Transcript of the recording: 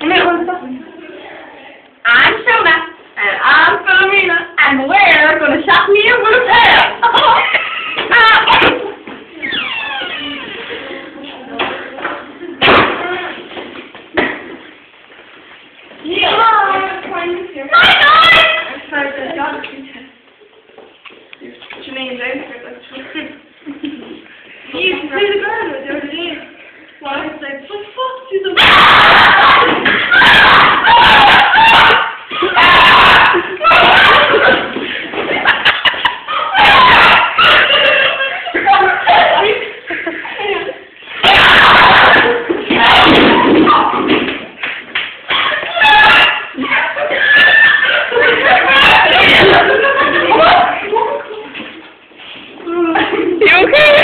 That? I'm Shona, and I'm Philomena, and we're gonna shop me a blue Yeah. Hi guys! I'm sorry for the geography your name, James? You can see the girl with your name. you okay?